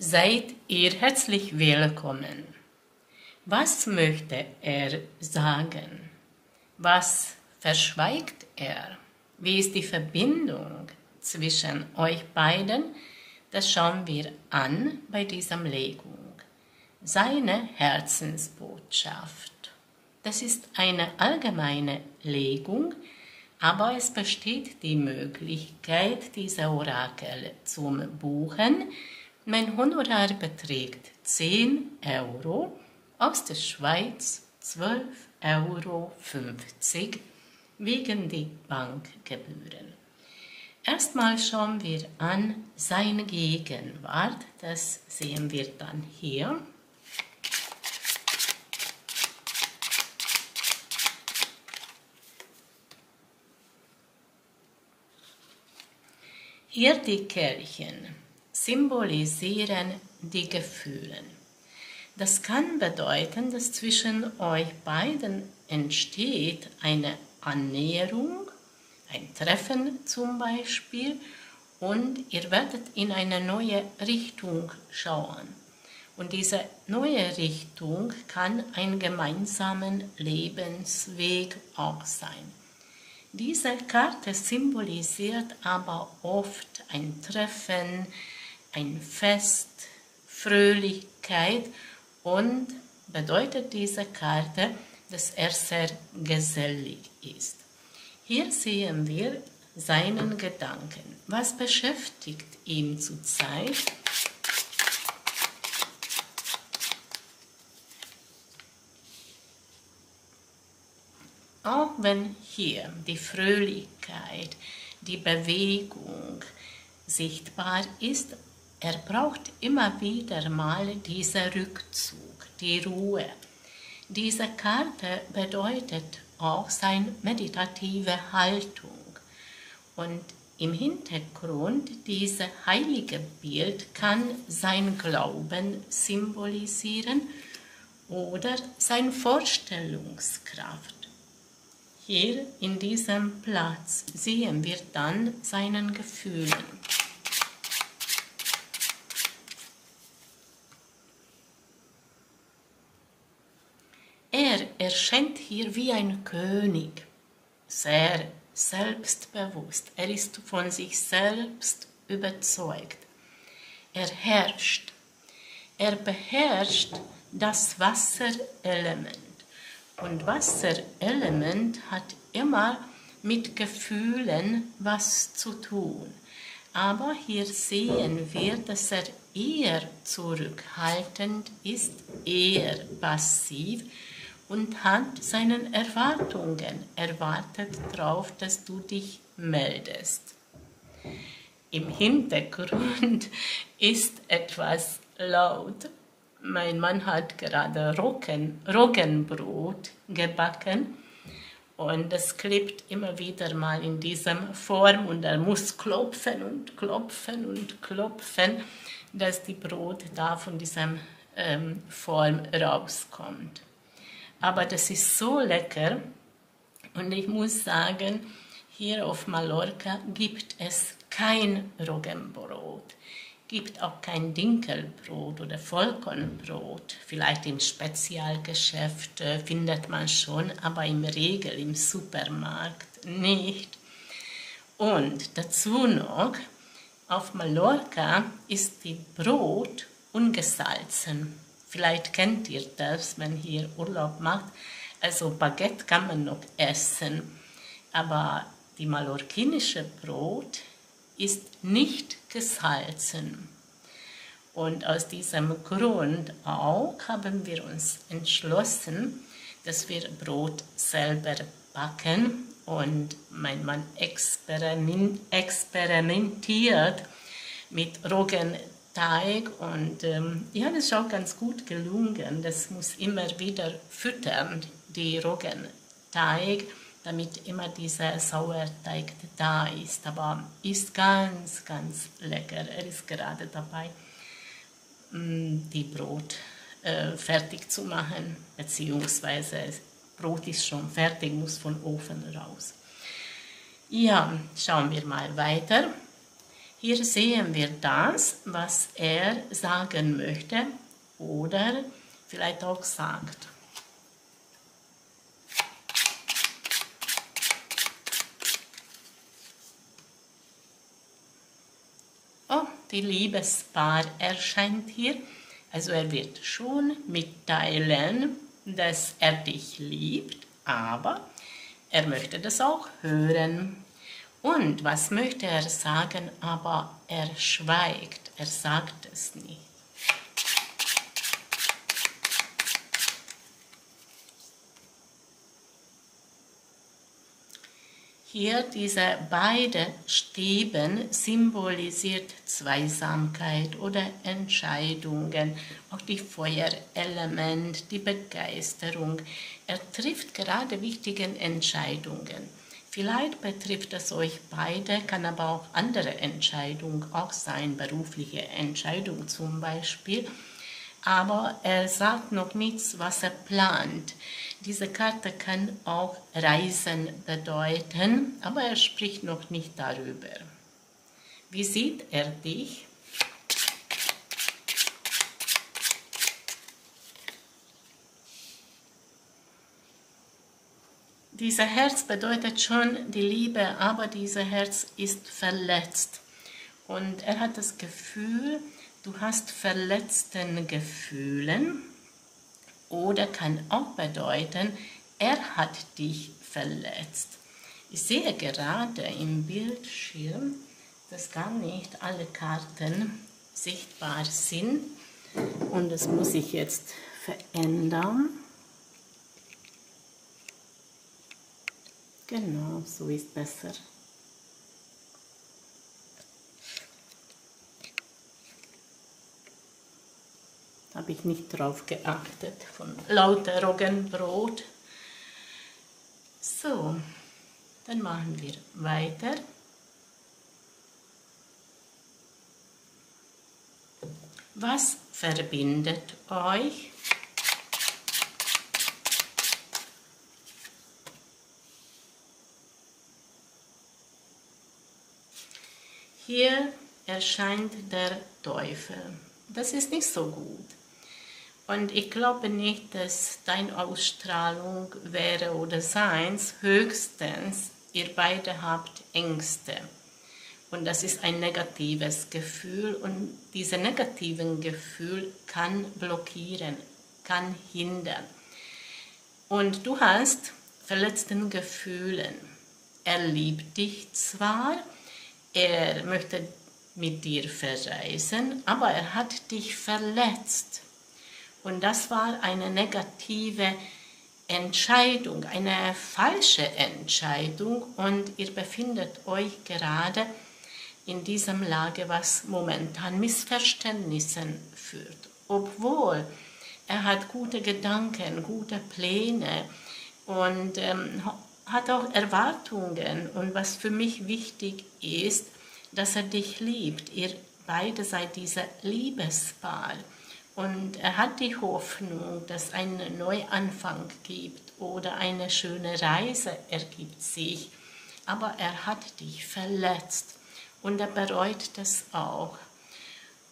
Seid ihr herzlich willkommen. Was möchte er sagen? Was verschweigt er? Wie ist die Verbindung zwischen euch beiden? Das schauen wir an bei dieser Legung. Seine Herzensbotschaft. Das ist eine allgemeine Legung, aber es besteht die Möglichkeit, diese Orakel zu buchen. Mein Honorar beträgt 10 Euro, aus der Schweiz 12,50 Euro wegen die Bankgebühren. Erstmal schauen wir an seine Gegenwart, das sehen wir dann hier. Hier die Kelchen symbolisieren die Gefühle. Das kann bedeuten, dass zwischen euch beiden entsteht eine Annäherung, ein Treffen zum Beispiel, und ihr werdet in eine neue Richtung schauen. Und diese neue Richtung kann ein gemeinsamer Lebensweg auch sein. Diese Karte symbolisiert aber oft ein Treffen, ein Fest, Fröhlichkeit und bedeutet diese Karte, dass er sehr gesellig ist. Hier sehen wir seinen Gedanken. Was beschäftigt ihn zurzeit? Auch wenn hier die Fröhlichkeit, die Bewegung sichtbar ist, er braucht immer wieder mal diesen Rückzug, die Ruhe. Diese Karte bedeutet auch seine meditative Haltung. Und im Hintergrund dieses heilige Bild kann sein Glauben symbolisieren oder seine Vorstellungskraft. Hier in diesem Platz sehen wir dann seinen Gefühlen. Er erscheint hier wie ein König, sehr selbstbewusst. Er ist von sich selbst überzeugt. Er herrscht. Er beherrscht das Wasserelement. Und Wasserelement hat immer mit Gefühlen was zu tun. Aber hier sehen wir, dass er eher zurückhaltend ist, eher passiv und hat seinen Erwartungen erwartet darauf, dass du dich meldest. Im Hintergrund ist etwas laut mein Mann hat gerade Roggen, Roggenbrot gebacken und das klebt immer wieder mal in diesem Form und er muss klopfen und klopfen und klopfen, dass die Brot da von diesem ähm, Form rauskommt. Aber das ist so lecker und ich muss sagen, hier auf Mallorca gibt es kein Roggenbrot gibt auch kein Dinkelbrot oder Vollkornbrot. Vielleicht im Spezialgeschäft äh, findet man schon, aber im Regel im Supermarkt nicht. Und dazu noch, auf Mallorca ist die Brot ungesalzen. Vielleicht kennt ihr das, wenn ihr Urlaub macht. Also Baguette kann man noch essen, aber die mallorquinische Brot ist nicht gesalzen. Und aus diesem Grund auch haben wir uns entschlossen, dass wir Brot selber backen und mein Mann experimentiert mit Roggenteig und ähm, ja, das ist auch ganz gut gelungen. Das muss immer wieder füttern, die Roggenteig damit immer dieser Sauerteig da ist. Aber ist ganz, ganz lecker. Er ist gerade dabei, mm, die Brot äh, fertig zu machen, beziehungsweise Brot ist schon fertig, muss vom Ofen raus. Ja, schauen wir mal weiter. Hier sehen wir das, was er sagen möchte oder vielleicht auch sagt. Oh, die Liebespaar erscheint hier. Also er wird schon mitteilen, dass er dich liebt, aber er möchte das auch hören. Und was möchte er sagen, aber er schweigt, er sagt es nicht. Hier diese beiden Stäben symbolisiert Zweisamkeit oder Entscheidungen, auch die Feuerelement, die Begeisterung. Er trifft gerade wichtige Entscheidungen. Vielleicht betrifft es euch beide, kann aber auch andere Entscheidungen auch sein, berufliche Entscheidung zum Beispiel. Aber er sagt noch nichts, was er plant. Diese Karte kann auch Reisen bedeuten, aber er spricht noch nicht darüber. Wie sieht er dich? Dieser Herz bedeutet schon die Liebe, aber dieser Herz ist verletzt. Und er hat das Gefühl, du hast verletzten Gefühlen oder kann auch bedeuten, er hat dich verletzt. Ich sehe gerade im Bildschirm, dass gar nicht alle Karten sichtbar sind und das muss ich jetzt verändern. Genau, so ist besser. habe ich nicht drauf geachtet, von lauter Roggenbrot. So, dann machen wir weiter. Was verbindet euch? Hier erscheint der Teufel. Das ist nicht so gut. Und ich glaube nicht, dass deine Ausstrahlung wäre oder seins, höchstens, ihr beide habt Ängste. Und das ist ein negatives Gefühl und dieses negativen Gefühl kann blockieren, kann hindern. Und du hast verletzten Gefühlen. Er liebt dich zwar, er möchte mit dir verreisen, aber er hat dich verletzt. Und das war eine negative Entscheidung, eine falsche Entscheidung und ihr befindet euch gerade in diesem Lage, was momentan Missverständnissen führt. Obwohl er hat gute Gedanken, gute Pläne und ähm, hat auch Erwartungen. Und was für mich wichtig ist, dass er dich liebt. Ihr beide seid dieser Liebespaar. Und er hat die Hoffnung, dass ein Neuanfang gibt oder eine schöne Reise ergibt sich. Aber er hat dich verletzt und er bereut das auch.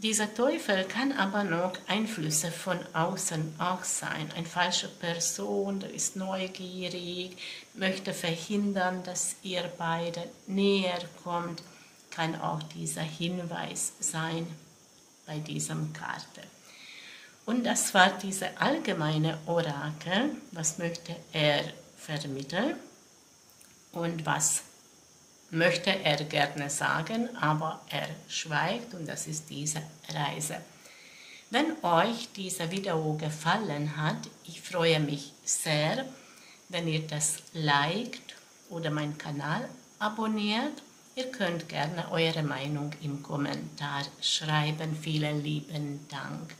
Dieser Teufel kann aber noch Einflüsse von außen auch sein. Eine falsche Person, der ist neugierig, möchte verhindern, dass ihr beide näher kommt, kann auch dieser Hinweis sein bei diesem Karte. Und das war diese allgemeine Orakel, was möchte er vermitteln und was möchte er gerne sagen, aber er schweigt und das ist diese Reise. Wenn euch diese Video gefallen hat, ich freue mich sehr, wenn ihr das liked oder meinen Kanal abonniert. Ihr könnt gerne eure Meinung im Kommentar schreiben. Vielen lieben Dank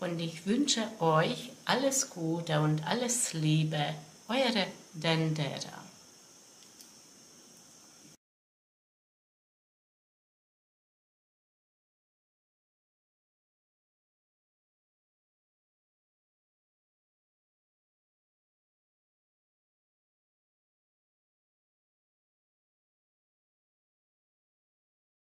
und ich wünsche euch alles Gute und alles Liebe, eure Dendera.